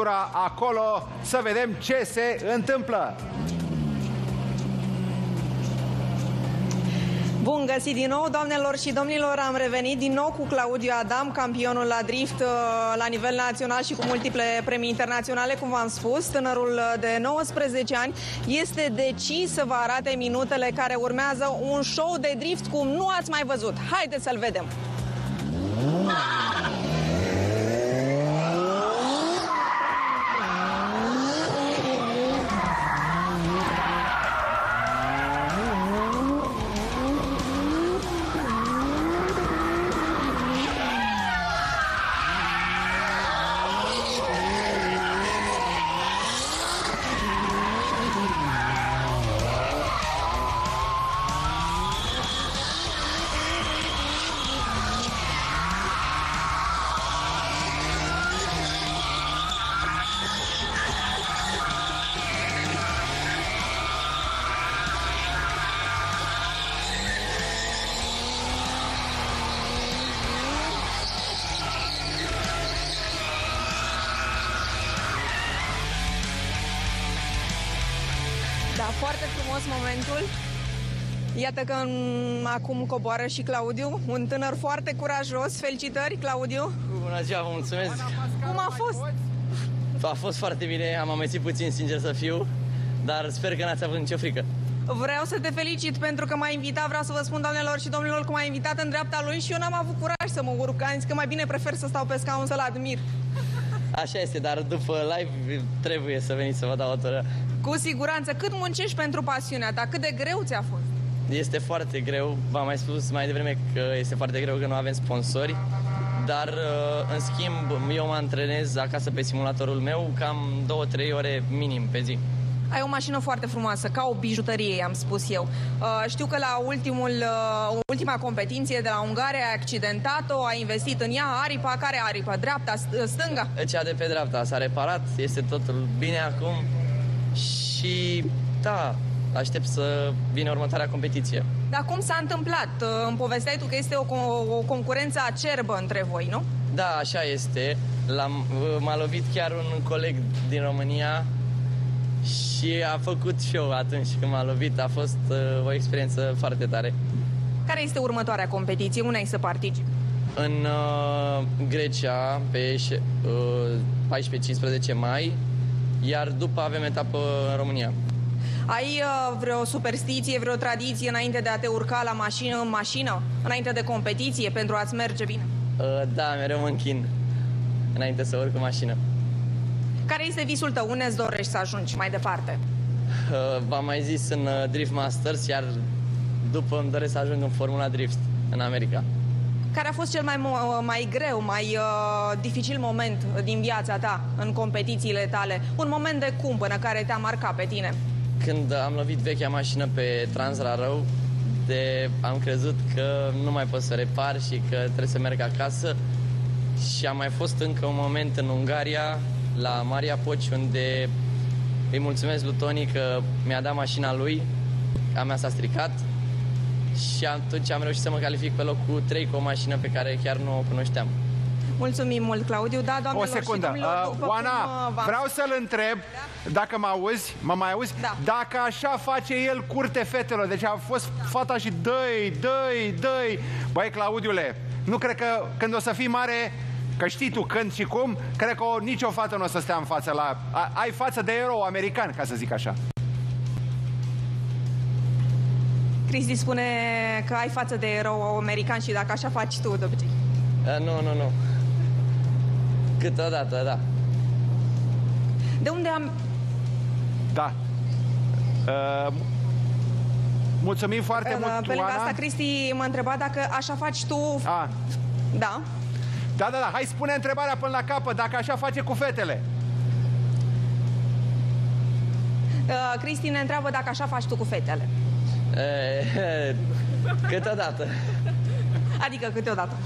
driftura acolo să vedem ce se întâmplă. Bun găsit din nou, doamnelor și domnilor, am revenit din nou cu Claudiu Adam, campionul la drift uh, la nivel național și cu multiple premii internaționale, cum v-am spus. Tânărul de 19 ani este decis să vă arate minutele care urmează un show de drift cum nu ați mai văzut. Haideți să-l vedem! Da, foarte frumos momentul. Iată că în- acum coboară și Claudiu, un tânăr foarte curajos. Felicitări, Claudiu! Bună ziua, vă mulțumesc. Cum a fost? A fost foarte bine, am amețit puțin, sincer să fiu, dar sper că n-ați avut nicio frică. Vreau să te felicit pentru că m-a invitat, vreau să vă spun, doamnelor și domnilor, că m-a invitat în dreapta lui și eu n-am avut curaj să mă urc. Am zis că mai bine prefer să stau pe scaun să-l admir. Așa este, dar după live trebuie să veniți să vă dau o tură. Cu siguranță, cât muncești pentru pasiunea ta, cât de greu ți-a fost? Este foarte greu, v-am mai spus mai devreme că este foarte greu că nu avem sponsori, dar uh, în schimb eu mă antrenez acasă pe simulatorul meu cam 2-3 ore minim pe zi. Ai o mașină foarte frumoasă, ca o bijuterie, am spus eu. Uh, știu că la ultimul, uh, ultima competiție de la Ungaria ai accidentat-o, ai investit în ea, aripa, care aripa? Dreapta, st- stânga? Cea de pe dreapta s-a reparat, este totul bine acum și da, aștept să vină următoarea competiție. Dar cum s-a întâmplat? Uh, îmi povesteai tu că este o, co- o concurență acerbă între voi, nu? Da, așa este. L-am, m-a lovit chiar un coleg din România și a făcut show atunci când m-a lovit. A fost uh, o experiență foarte tare. Care este următoarea competiție? Unde ai să participi? În uh, Grecia, pe șe- uh, 14-15 mai, iar după avem etapă în România. Ai uh, vreo superstiție, vreo tradiție înainte de a te urca la mașină în mașină? Înainte de competiție, pentru a-ți merge bine? Uh, da, mereu mă închin înainte să urc în mașină. Care este visul tău? Unde îți dorești să ajungi mai departe? Uh, V-am mai zis în uh, Drift Masters, iar după îmi doresc să ajung în Formula Drift în America. Care a fost cel mai, mo- mai greu, mai uh, dificil moment din viața ta, în competițiile tale? Un moment de cumpănă care te-a marcat pe tine? Când am lovit vechea mașină pe Transrarău, de, am crezut că nu mai pot să repar și că trebuie să merg acasă. Și a mai fost încă un moment în Ungaria, la Maria Poci, unde îi mulțumesc lui Tony că mi-a dat mașina lui, a mea s-a stricat și atunci am reușit să mă calific pe locul 3 cu o mașină pe care chiar nu o cunoșteam. Mulțumim mult, Claudiu. Da, O doamnelor secundă. și domnilor, Uh, după Oana, cum, uh, v-am vreau să-l întreb, dacă mă auzi, mă mai auzi? Da. Dacă așa face el curte fetelor, deci a fost fata și dăi, dăi, dăi. Băi, Claudiule, nu cred că când o să fii mare, că știi tu când și cum, cred că o, nicio fată nu o să stea în față la... A, ai față de erou american, ca să zic așa. Cristi spune că ai față de erou american și dacă așa faci tu de obicei. Uh, nu, nu, nu. Câteodată, da. De unde am... Da. Uh, mulțumim foarte Uh, mult, Pe lângă Oana. asta, Cristi m-a întrebat dacă așa faci tu... A, Da? Da, da, da, hai spune întrebarea până la capăt, dacă așa face cu fetele. Uh, Cristi ne întreabă dacă așa faci tu cu fetele. E, câteodată. Adică câteodată.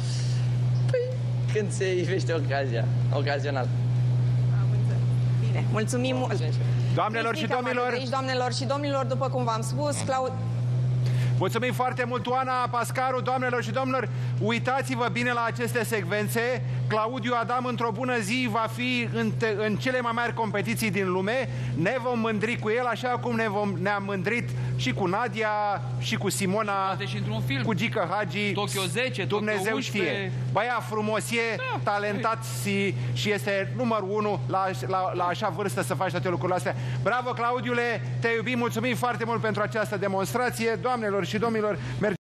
Când se ivește ocazia, ocazional. Am înțeles. Bine, mulțumim mult. Doamnelor și Cristi, cam domnilor, atât de aici, doamnelor și domnilor, după cum v-am spus, Claud... Mulțumim foarte mult, Oana Pascaru, doamnelor și domnilor. Uitați-vă bine la aceste secvențe, Claudiu Adam într-o bună zi va fi în, te, în cele mai mari competiții din lume. Ne vom mândri cu el așa cum ne vom, ne-am mândrit și cu Nadia și cu Simona, Poate și într-un film. cu Gică Hagi. Tokyo 10, Tokyo Dumnezeu 11. știe. Băia frumos e, Da. talentat și, și este numărul unu la, la, la așa vârstă să faci toate lucrurile astea. Bravo, Claudiule, te iubim, mulțumim foarte mult pentru această demonstrație. Doamnelor și domnilor, mergem